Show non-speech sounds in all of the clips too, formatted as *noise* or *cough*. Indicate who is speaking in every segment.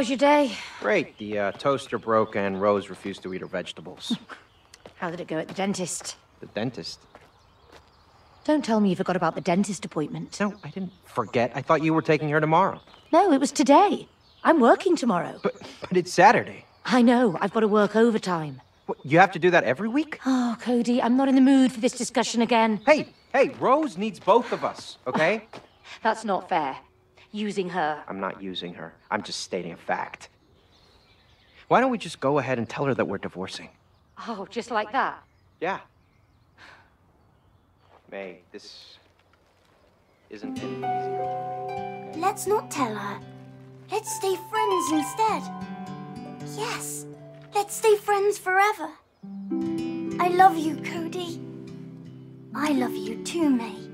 Speaker 1: Was your day?
Speaker 2: great. The uh, toaster broke and Rose refused to eat her vegetables. *laughs*
Speaker 1: How did it go at the dentist?
Speaker 2: the dentist.
Speaker 1: Don't tell me you forgot about the dentist appointment.
Speaker 2: No, I didn't forget. I thought you were taking her tomorrow.
Speaker 1: No, it was today. I'm working tomorrow.
Speaker 2: But but it's Saturday.
Speaker 1: I know, I've got to work overtime.
Speaker 2: What, you have to do that every week?
Speaker 1: Oh, Cody, I'm not in the mood for this discussion again.
Speaker 2: Hey, hey, Rose needs both of us, okay? *laughs*
Speaker 1: That's not fair. Using her.
Speaker 2: I'm not using her. I'm just stating a fact. Why don't we just go ahead and tell her that we're divorcing?
Speaker 1: Oh, just like that.
Speaker 2: Yeah. May, this isn't any easier.
Speaker 3: Let's not tell her. Let's stay friends instead. Yes, let's stay friends forever. I love you, Cody. I love you too, May.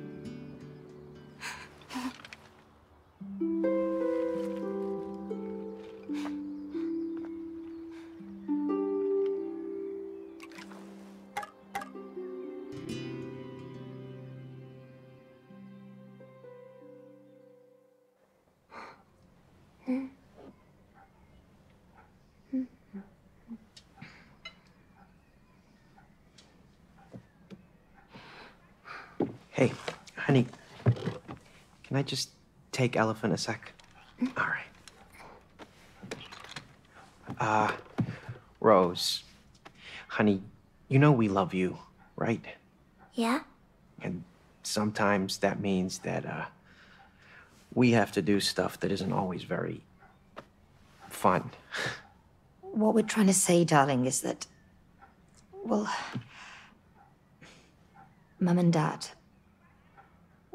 Speaker 2: Honey, can I just take Elephant a sec? All right. Uh, Rose, honey, you know we love you, right?
Speaker 3: Yeah?
Speaker 2: And sometimes that means that, uh, we have to do stuff that isn't always very fun.
Speaker 1: What we're trying to say, darling, is that. Well. Mum and Dad.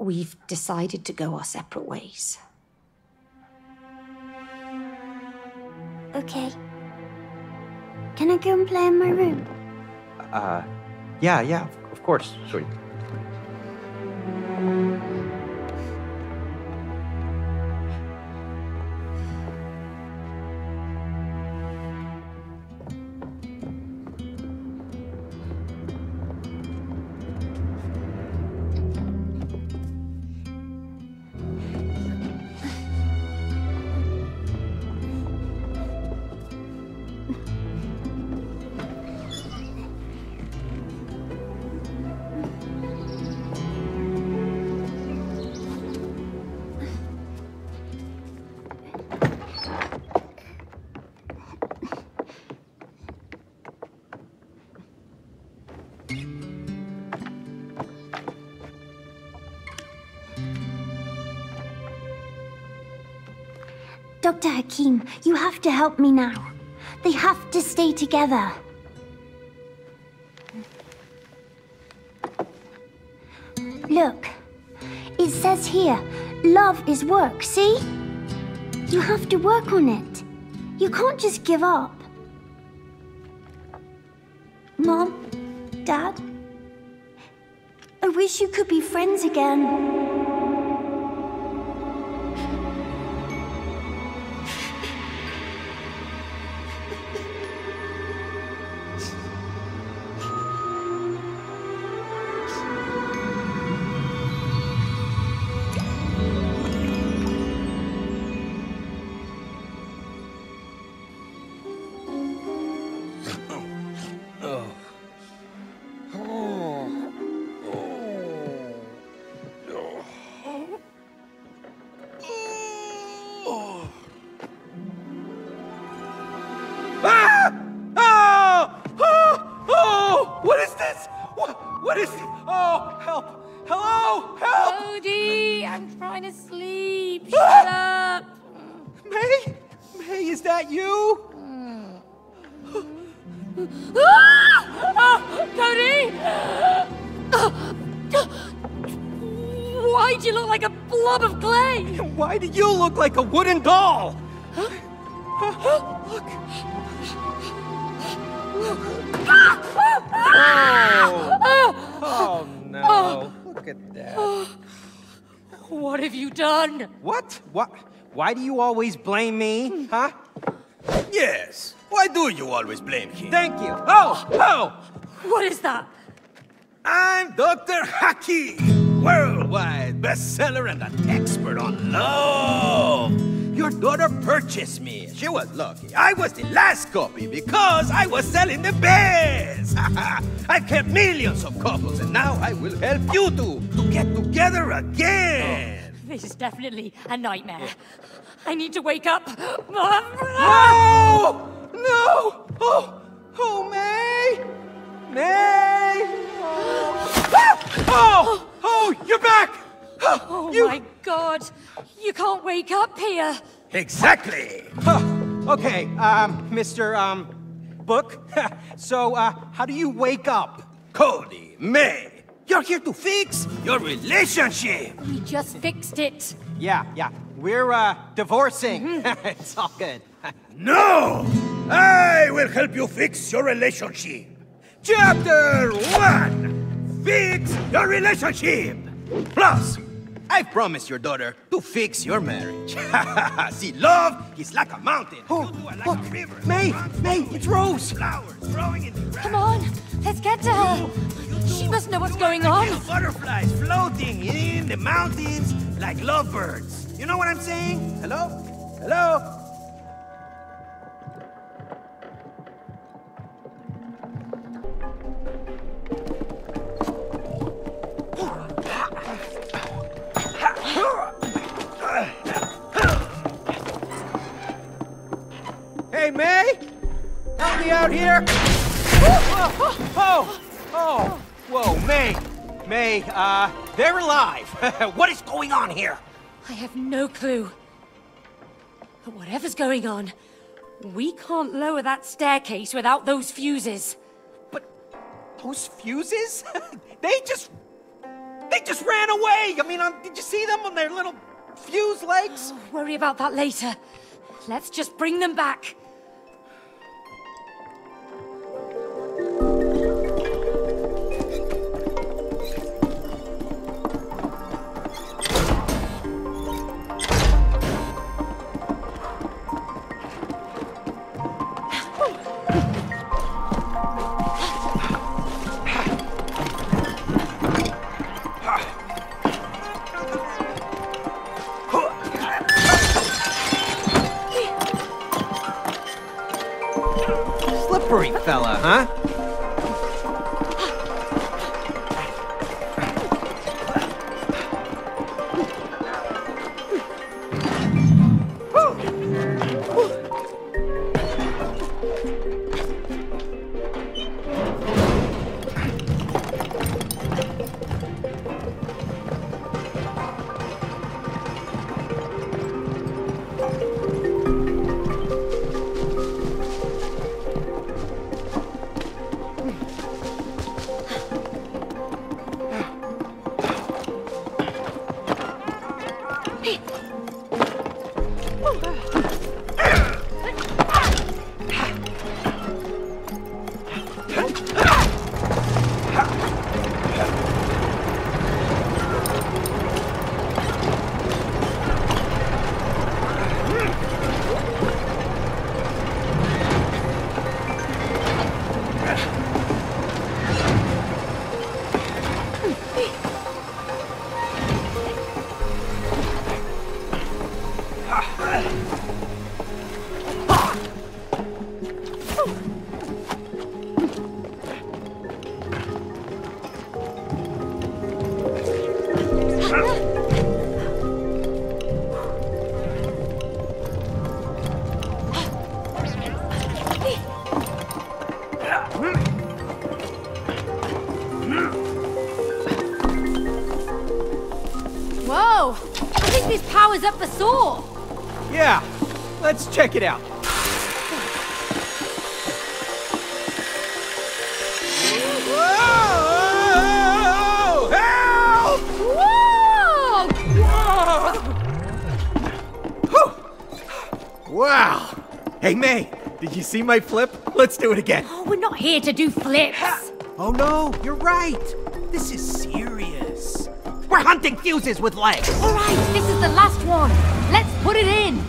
Speaker 1: We've decided to go our separate ways.
Speaker 3: Okay. Can I go and play in my room?
Speaker 2: Uh, yeah, yeah, of- of course, sweet.
Speaker 3: Dr. Hakim, you have to help me now. They have to stay together. Look, it says here, love is work, see? You have to work on it. You can't just give up. Mom, Dad, I wish you could be friends again.
Speaker 4: What is this? What, what is it? Oh, help! Hello! Help!
Speaker 1: Cody, I'm trying to sleep. Ah! Shut up.
Speaker 4: May? May, is that you? Ah!
Speaker 1: Ah, Cody! Why'd you look like a blob of clay?
Speaker 4: Why do you look like a wooden doll? Huh? Look. Oh. oh. Oh no. Look at that.
Speaker 1: What have you done?
Speaker 2: What? What? Why do you always blame me? Huh?
Speaker 5: Yes. Why do you always blame him?
Speaker 4: Thank you. Oh! Oh!
Speaker 1: What is that?
Speaker 5: I'm Dr. Hakim, worldwide bestseller and an expert on love. Your daughter purchased me. She was lucky. I was the last copy because I was selling the best. *laughs* I've kept millions of couples, and now I will help you two to get together again.
Speaker 1: Oh, this is definitely a nightmare. I need to wake up.
Speaker 4: No! No! Oh! Oh, May! May! Oh! *gasps* Oh! Oh, you're back!
Speaker 1: Oh
Speaker 4: You-
Speaker 1: my god! You can't wake up here!
Speaker 5: Exactly.
Speaker 2: Okay, um, Mr. um, Book. *laughs* so, uh, how do you wake up?
Speaker 5: Cody, May, you're here to fix your relationship.
Speaker 1: We just fixed it.
Speaker 2: Yeah, yeah. We're, uh, divorcing. *laughs* it's all good. *laughs*
Speaker 5: No! I will help you fix your relationship. Chapter 1 Fix your relationship. Plus, I promised your daughter to fix your marriage. *laughs* See, love is like a mountain.
Speaker 2: Oh,
Speaker 5: you two are like
Speaker 2: look,
Speaker 5: a river.
Speaker 2: May, May, it's Rose.
Speaker 5: Flowers growing in the grass.
Speaker 1: Come on, let's get to her. She must know what's going on.
Speaker 5: Little butterflies floating in the mountains like lovebirds. You know what I'm saying? Hello? Hello?
Speaker 2: May, uh, they're alive! *laughs* what is going on here?
Speaker 1: I have no clue. But whatever's going on, we can't lower that staircase without those fuses.
Speaker 2: But those fuses? *laughs* they just. They just ran away! I mean, um, did you see them on their little fuse legs?
Speaker 1: Worry about that later. Let's just bring them back.
Speaker 2: Let's check it out.
Speaker 5: Whoa! Help!
Speaker 1: Whoa!
Speaker 2: Wow! Hey, May, did you see my flip? Let's do it again.
Speaker 1: Oh, we're not here to do flips.
Speaker 2: Oh no, you're right. This is serious. We're hunting fuses with legs.
Speaker 1: All right, this is the last one. Let's put it in.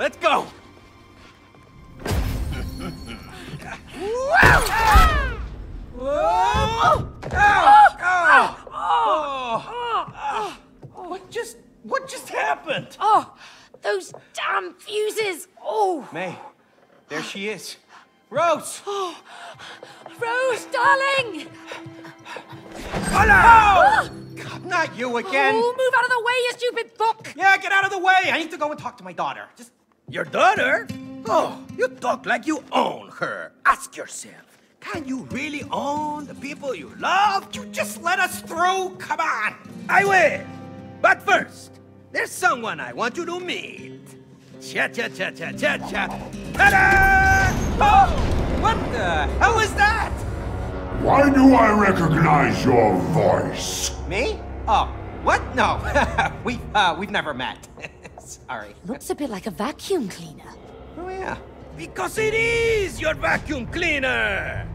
Speaker 2: Let's go!
Speaker 5: What just what just happened? Oh, those damn fuses!
Speaker 2: Oh, May, there she is. Rose!
Speaker 1: Oh, Rose, darling!
Speaker 2: Hello! Oh! Ah! God, not you again!
Speaker 1: Oh, move out of the way, you stupid book!
Speaker 2: Yeah, get out of the way! I need to go and talk to my daughter. Just
Speaker 5: your daughter? Oh, you talk like you own her. Ask yourself, can you really own the people you love?
Speaker 2: you just let us through. Come on.
Speaker 5: I will. But first, there's someone I want you to meet. Cha cha cha cha cha cha. Ta-da!
Speaker 2: Oh, what the hell is that?
Speaker 6: Why do I recognize your voice?
Speaker 2: Me? Oh, what? No, *laughs* we've uh, we've never met. *laughs* Sorry.
Speaker 1: Looks a bit like a vacuum cleaner.
Speaker 2: Oh yeah.
Speaker 5: Because it is your vacuum cleaner!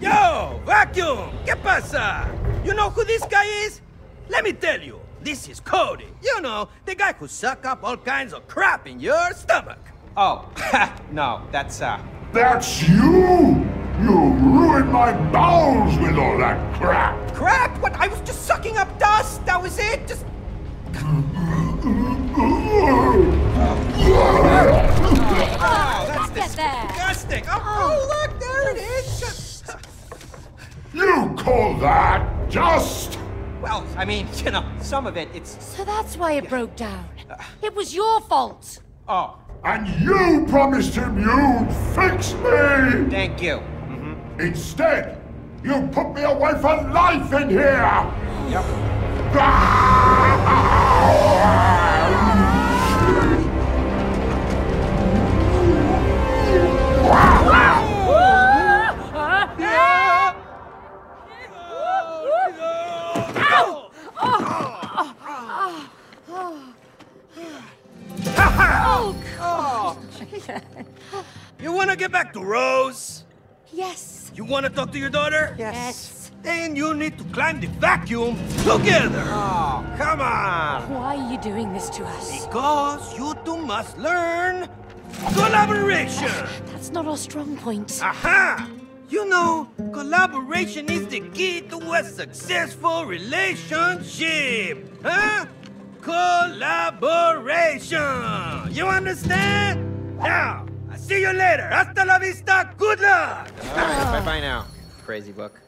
Speaker 5: Yo, vacuum! ¿Qué pasa? You know who this guy is? Let me tell you, this is Cody. You know, the guy who suck up all kinds of crap in your stomach.
Speaker 2: Oh, *laughs* no, that's uh.
Speaker 6: That's you! You ruined my bowels with all that crap!
Speaker 2: Crap! What? I was just sucking up dust. That was it. Just. *laughs* Oh, that's
Speaker 1: Get there.
Speaker 2: Oh, oh, look, there it is.
Speaker 6: You call that just?
Speaker 2: Well, I mean, *laughs* you know, some of it, it's.
Speaker 1: So that's why it broke down. Uh. It was your fault.
Speaker 2: Oh,
Speaker 6: And you promised him you'd fix me!
Speaker 2: thank you. Mm-hmm.
Speaker 6: Instead, you put me away for life in here!
Speaker 2: Yep. Ah!
Speaker 5: You wanna get back to Rose?
Speaker 1: Yes.
Speaker 5: You wanna talk to your daughter?
Speaker 1: Yes.
Speaker 5: Then you need to climb the vacuum together.
Speaker 2: Oh. oh, come on.
Speaker 1: Why are you doing this to us?
Speaker 5: Because you two must learn collaboration.
Speaker 1: Ah, that's not our strong point.
Speaker 5: Aha! You know, collaboration is the key to a successful relationship. Huh? Collaboration. You understand? Now, I'll see you later. Hasta la vista. Good luck.
Speaker 2: All right, bye bye now. Crazy book.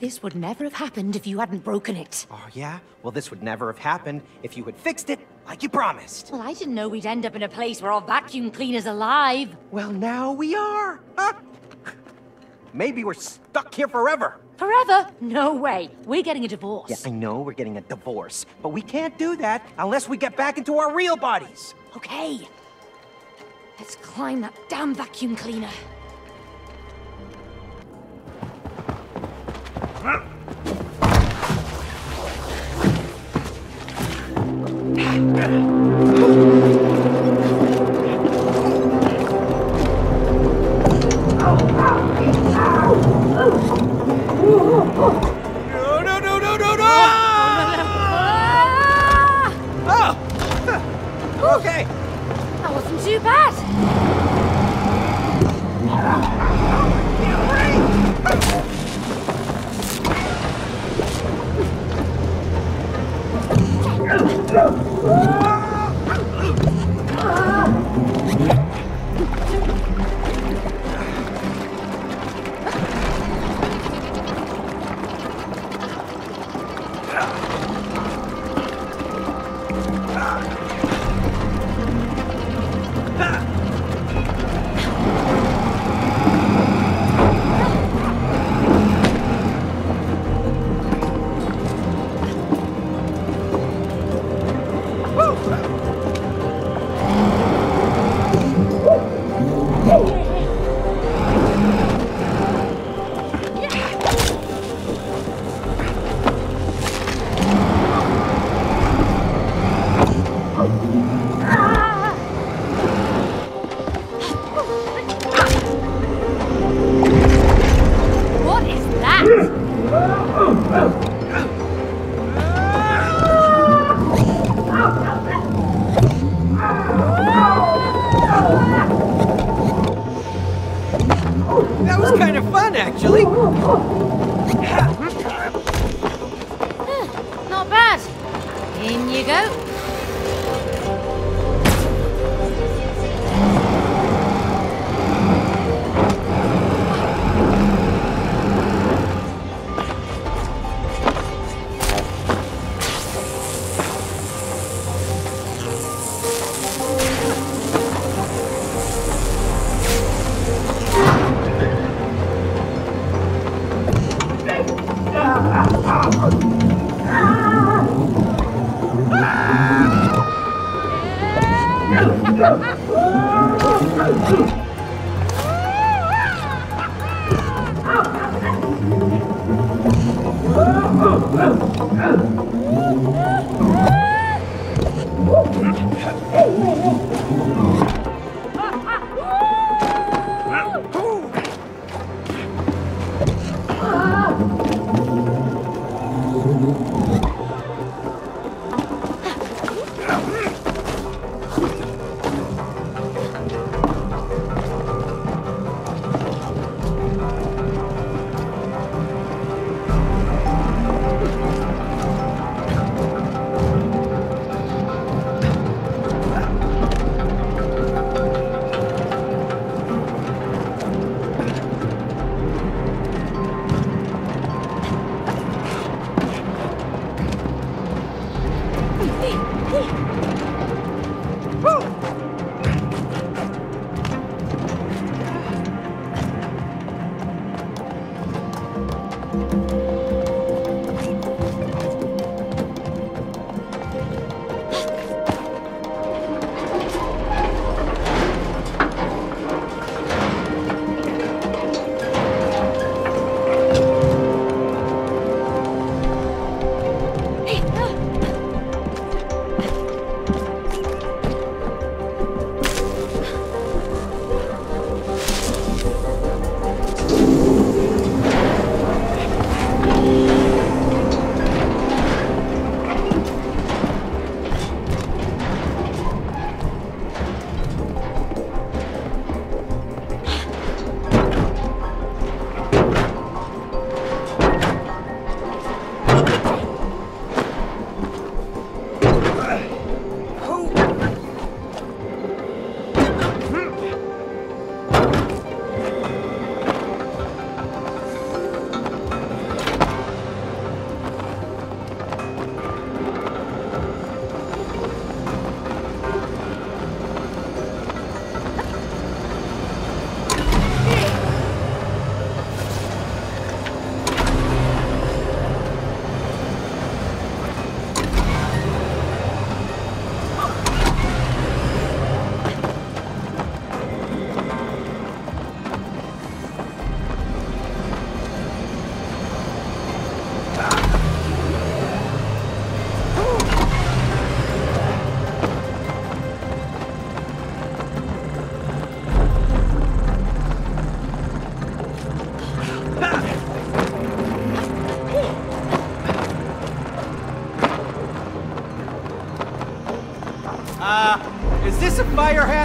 Speaker 1: This would never have happened if you hadn't broken it.
Speaker 2: Oh, yeah? Well, this would never have happened if you had fixed it like you promised.
Speaker 1: Well, I didn't know we'd end up in a place where our vacuum cleaner's alive.
Speaker 2: Well, now we are. Huh? Maybe we're stuck here forever.
Speaker 1: Forever? No way. We're getting a divorce.
Speaker 2: Yeah, I know we're getting a divorce, but we can't do that unless we get back into our real bodies.
Speaker 1: Okay. Let's climb that damn vacuum cleaner.
Speaker 5: No, no, no, no, no, no!
Speaker 1: Ah! Ah!
Speaker 5: Oh! *laughs*
Speaker 2: Okay.
Speaker 1: Too bad.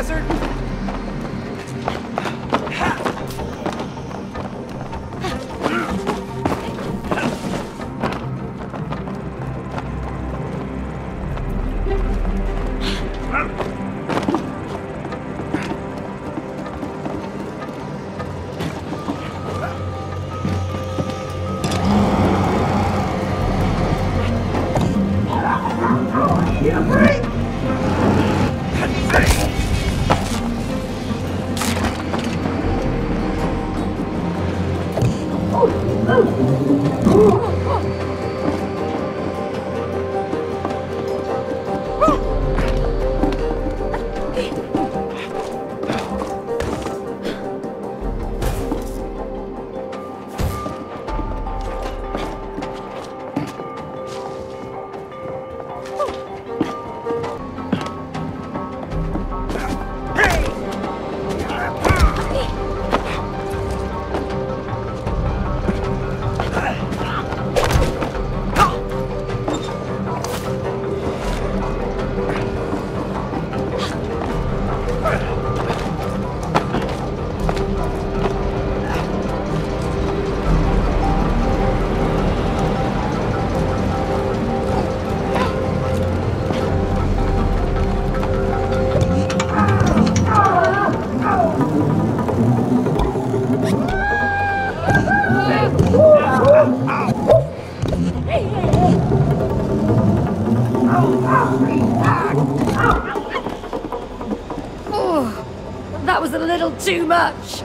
Speaker 1: Hazard?
Speaker 7: Too much.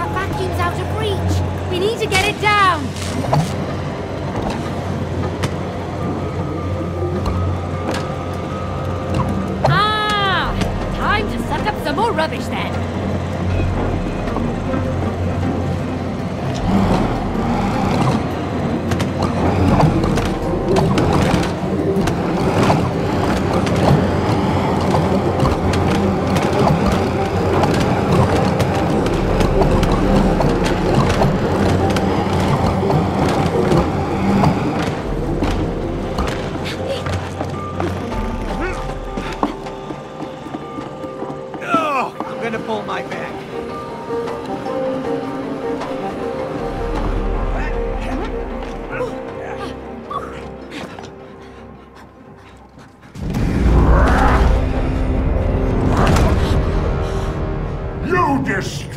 Speaker 1: That vacuum's out of reach. We need to get it down. Ah, time to suck up some more rubbish then.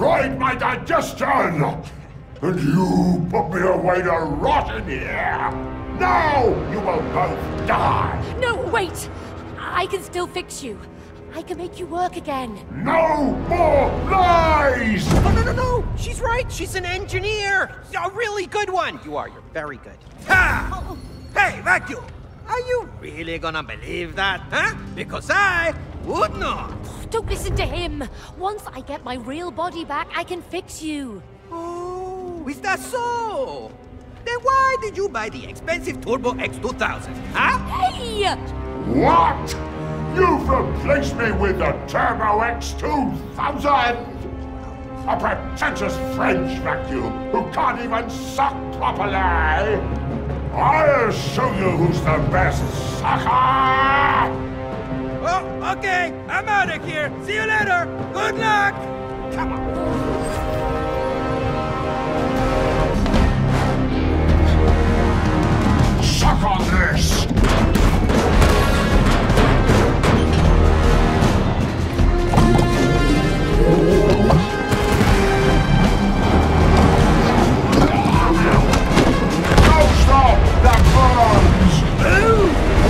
Speaker 6: Destroyed my digestion! And you put me away to rot in here! Now you will both die!
Speaker 1: No, wait! I can still fix you. I can make you work again.
Speaker 6: No more lies!
Speaker 2: Oh, no, no, no! She's right! She's an engineer! A really good one! You are, you're very good. Ha! Hey, Vacuum! Are you really gonna believe that, huh? Because I would not!
Speaker 1: Don't listen to him. Once I get my real body back, I can fix you.
Speaker 2: Oh, is that so? Then why did you buy the expensive Turbo X2000, huh?
Speaker 1: Hey!
Speaker 6: What? You've replaced me with the Turbo X2000! A pretentious French vacuum who can't even suck properly! I'll show you who's the best sucker!
Speaker 2: Oh, okay, I'm out of here. See you later. Good luck. Come on.
Speaker 6: Suck on this! Don't stop! That burns!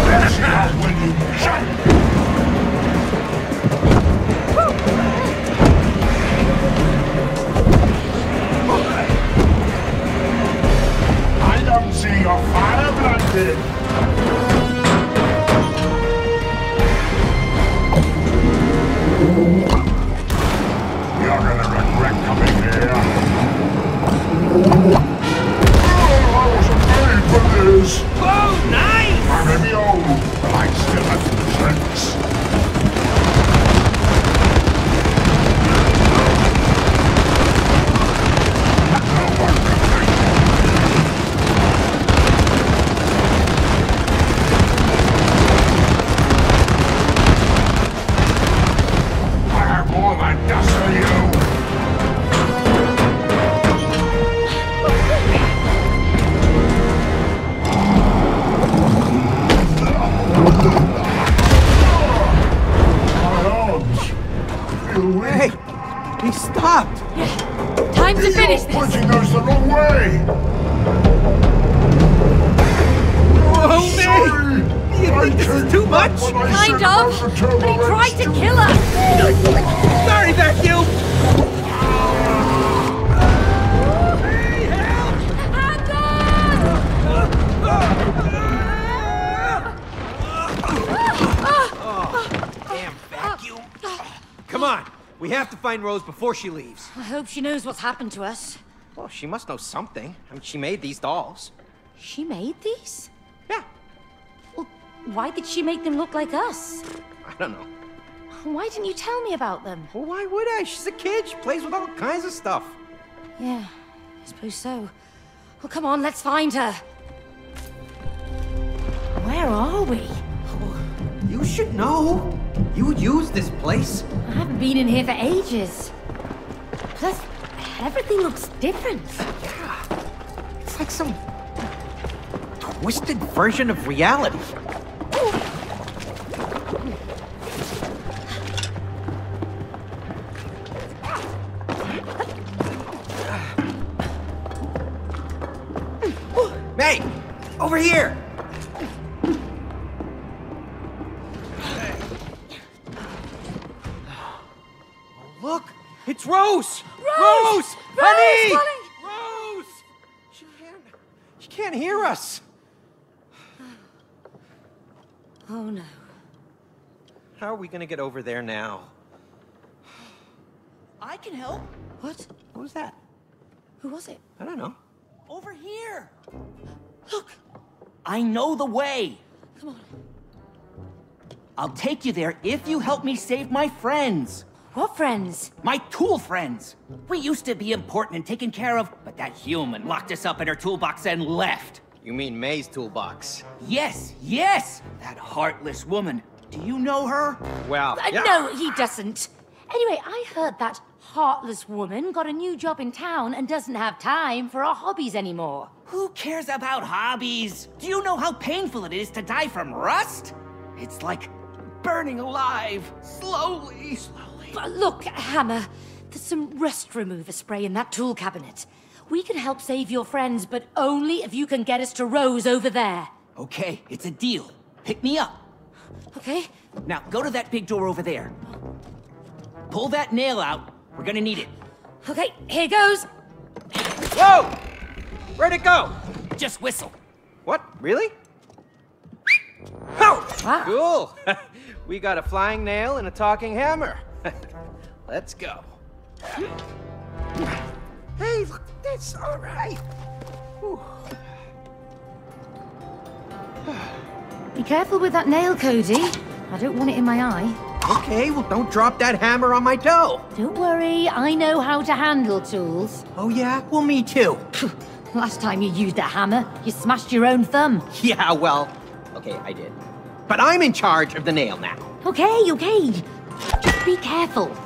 Speaker 6: Let's see how when you jump! See your fire! You're gonna regret coming here.
Speaker 2: Find Rose before she leaves.
Speaker 1: I hope she knows what's happened to us.
Speaker 2: Well, she must know something. I mean, she made these dolls.
Speaker 1: She made these?
Speaker 2: Yeah.
Speaker 1: Well, why did she make them look like us?
Speaker 2: I don't know.
Speaker 1: Why didn't you tell me about them?
Speaker 2: Well, why would I? She's a kid. She plays with all kinds of stuff.
Speaker 1: Yeah, I suppose so. Well, come on, let's find her. Where are we?
Speaker 2: Oh, you should know. You use this place.
Speaker 1: I haven't been in here for ages. Plus, everything looks different. Yeah.
Speaker 2: It's like some twisted version of reality. May, over here. It's Rose. Rose, honey, Rose. She can't. She can't hear us.
Speaker 1: Oh no.
Speaker 2: How are we gonna get over there now?
Speaker 5: I can help.
Speaker 1: What?
Speaker 2: What was that?
Speaker 1: Who was it?
Speaker 2: I don't know.
Speaker 5: Over here.
Speaker 1: Look!
Speaker 5: I know the way.
Speaker 1: Come on.
Speaker 5: I'll take you there if you help me save my friends.
Speaker 1: What friends?
Speaker 5: My tool friends. We used to be important and taken care of, but that human locked us up in her toolbox and left.
Speaker 2: You mean May's toolbox?
Speaker 5: Yes, yes! That heartless woman. Do you know her?
Speaker 2: Well,
Speaker 1: Uh, No, he doesn't. Anyway, I heard that heartless woman got a new job in town and doesn't have time for our hobbies anymore.
Speaker 5: Who cares about hobbies? Do you know how painful it is to die from rust? It's like burning alive, slowly. Slowly.
Speaker 1: But look, Hammer, there's some rust remover spray in that tool cabinet. We can help save your friends, but only if you can get us to Rose over there.
Speaker 5: Okay, it's a deal. Pick me up.
Speaker 1: Okay?
Speaker 5: Now go to that big door over there. Pull that nail out. We're gonna need it.
Speaker 1: Okay, here goes.
Speaker 2: Whoa! Where'd it go?
Speaker 5: Just whistle.
Speaker 2: What? Really? Oh!
Speaker 1: Wow.
Speaker 2: Cool. *laughs* we got a flying nail and a talking hammer. *laughs* Let's go. Hey, look at this. All right.
Speaker 8: Be careful with that nail, Cody. I don't want it in my eye.
Speaker 2: Okay, well, don't drop that hammer on my toe.
Speaker 8: Don't worry, I know how to handle tools.
Speaker 2: Oh, yeah? Well, me too. *laughs*
Speaker 8: Last time you used a hammer, you smashed your own thumb.
Speaker 2: Yeah, well, okay, I did. But I'm in charge of the nail now.
Speaker 8: Okay, okay. Be careful.